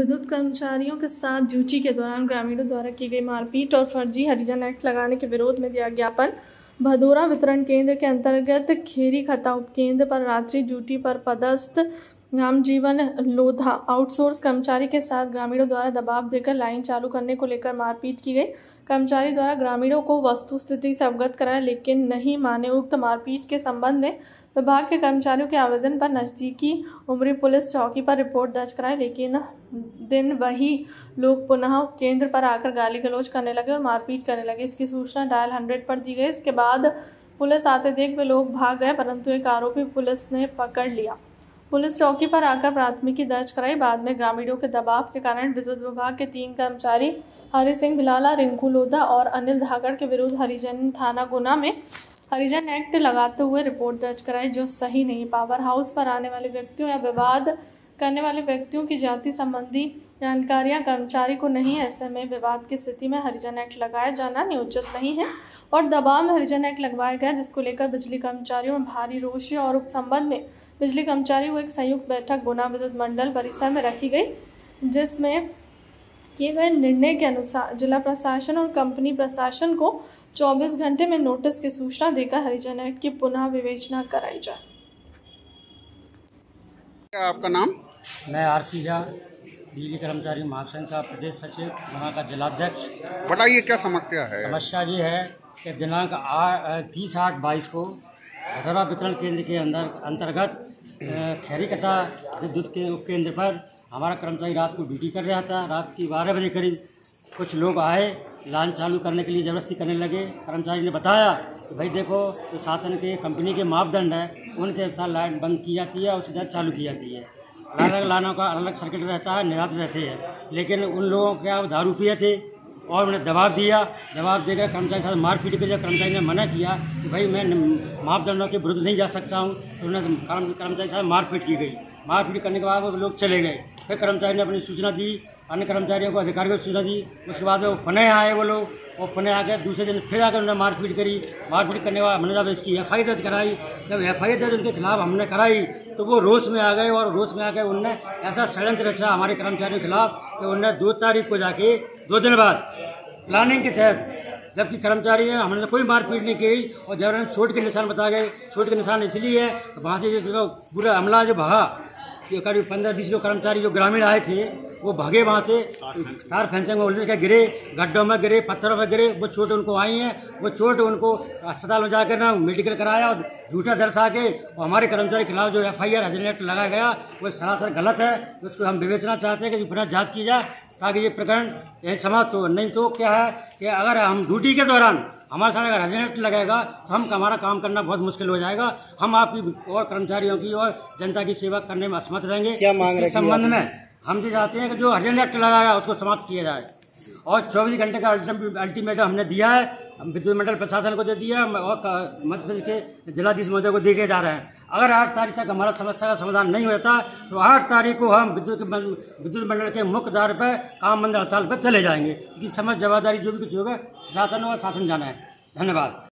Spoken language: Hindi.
विद्युत कर्मचारियों के साथ ड्यूटी के दौरान ग्रामीणों द्वारा की गई मारपीट और फर्जी हरिजन एक्ट लगाने के विरोध में दिया ज्ञापन। भदोरा वितरण केंद्र के अंतर्गत खेरी खता उपकेंद्र पर रात्रि ड्यूटी पर पदस्थ रामजीवन लोधा आउटसोर्स कर्मचारी के साथ ग्रामीणों द्वारा दबाव देकर लाइन चालू करने को लेकर मारपीट की गई। कर्मचारी द्वारा ग्रामीणों को वस्तु स्थिति से अवगत कराया, लेकिन नहीं माने उक्त मारपीट के संबंध में विभाग के कर्मचारियों के आवेदन पर नज़दीकी उमरी पुलिस चौकी पर रिपोर्ट दर्ज कराई, लेकिन दिन वही लोग पुनः केंद्र पर आकर गाली गलौज करने लगे और मारपीट करने लगे। इसकी सूचना डायल हंड्रेड पर दी गई। इसके बाद पुलिस आते देख वे लोग भाग गए, परंतु एक आरोपी पुलिस ने पकड़ लिया। पुलिस चौकी पर आकर प्राथमिकी दर्ज कराई। बाद में ग्रामीणों के दबाव के कारण विद्युत विभाग के तीन कर्मचारी हरि सिंह बिलाला, रिंकू लोधा और अनिल धाकड़ के विरुद्ध हरिजन थाना गुना में हरिजन एक्ट लगाते हुए रिपोर्ट दर्ज कराई, जो सही नहीं। पावर हाउस पर आने वाले व्यक्तियों या विवाद करने वाले व्यक्तियों की जाति संबंधी जानकारियाँ कर्मचारी को नहीं ऐसे में विवाद की स्थिति में हरिजन एक्ट लगाया जाना नियोजित नहीं है और दबाव में हरिजन एक्ट लगवाया गया जिसको लेकर बिजली कर्मचारियों में भारी रोष और उप संबंध में बिजली कर्मचारी को एक संयुक्त बैठक गुना विद्युत मंडल परिसर में रखी गई जिसमें किए गए निर्णय के अनुसार जिला प्रशासन और कंपनी प्रशासन को 24 घंटे में नोटिस की सूचना देकर हरिजन एक्ट की पुनः विवेचना कराई जाए। आपका नाम? मैं आर सी झा बिजली कर्मचारी महासंघ का प्रदेश सचिव वहाँ का जिलाध्यक्ष। बताइए क्या समस्या है? समस्या ये है कि दिनांक तीस आठ बाईस को भदौरा वितरण केंद्र के अंदर अंतर्गत खैरी कथा विद्युत के उप केंद्र पर हमारा कर्मचारी रात को ड्यूटी कर रहा था। रात की बारह बजे करीब कुछ लोग आए लाइन चालू करने के लिए ज़बरदस्ती करने लगे। कर्मचारी ने बताया कि भाई देखो तो शासन के कंपनी के मापदंड है उनके अनुसार लाइन बंद की जाती है और सीधा चालू की जाती है। अलग अलग लाइनों का अलग सर्किट रहता है निरात रहते हैं। लेकिन उन लोगों के दारू पिए थे और उन्हें दबाव दिया। दबाव देकर कर्मचारी साथ मारपीट के जब कर्मचारी ने मना किया कि भाई मैं मापदंडों के विरुद्ध नहीं जा सकता हूँ। तो उन्हें कर्मचारी साथ मारपीट की गई। मारपीट करने के बाद वो लोग चले गए। फिर कर्मचारी ने अपनी सूचना दी, अन्य कर्मचारियों को, अधिकारियों को सूचना दी। उसके बाद वो पुनः आए वो लोग। वो पुनः आकर दूसरे दिन फिर आकर उन्होंने मारपीट करी। मारपीट करने के बाद हमने जब इसकी एफ़ दर्ज कराई। जब एफ़ दर्ज उनके खिलाफ हमने कराई तो वो रोष में आ गए और रोष में आकर उनने ऐसा षडयंत्र रचा हमारे कर्मचारियों के खिलाफ कि उनने दो तारीख को जाके, दो दिन बाद प्लानिंग के तहत, जबकि कर्मचारी है, हमने कोई मारपीट नहीं की और जब उन्होंने छोट के निशान बता गए छोट के निशान इसलिए है वहाँ से जैसे पूरा हमला जो भागा करीब पंद्रह बीस लोग कर्मचारी जो ग्रामीण आए थे वो भागे वहाँ से। तार फेंसिंग में उलझ के गिरे गड्ढों में गिरे पत्थरों में गिरे वो चोट उनको आई है। वो चोट उनको अस्पताल में जाकर ना मेडिकल कराया और झूठा दर्शा के और हमारे कर्मचारी के खिलाफ जो एफ़ आई आर एक्ट लगाया गया वो सरासर गलत है। उसको हम विवेचना चाहते हैं कि पुनः जाँच की जाए ताकि ये प्रकरण यही समाप्त हो। नहीं तो क्या है कि अगर हम ड्यूटी के दौरान हमारे साथ अगर हेलमेट लगेगा तो हम हमारा काम करना बहुत मुश्किल हो जाएगा। हम आपकी और कर्मचारियों की और जनता की सेवा करने में असमर्थ रहेंगे। क्या मांग संबंध में हम तो चाहते हैं कि जो हरिजन एक्ट लगाया उसको समाप्त किया जाए। और चौबीस घंटे का अल्टीमेटम हमने दिया है। विद्युत मंडल प्रशासन को दे दिया है, और मध्य प्रदेश के जिलाधीश महोदय को दिए जा रहे हैं। अगर आठ तारीख तक हमारा समस्या का समाधान नहीं होता तो आठ तारीख को हम विद्युत विद्युत मंडल के मुख्य द्वार पर काम बंद हड़ताल पर चले जाएँगे। इसकी समझ जवाबदारी जो भी कुछ होगा शासन और शासन जाना है। धन्यवाद।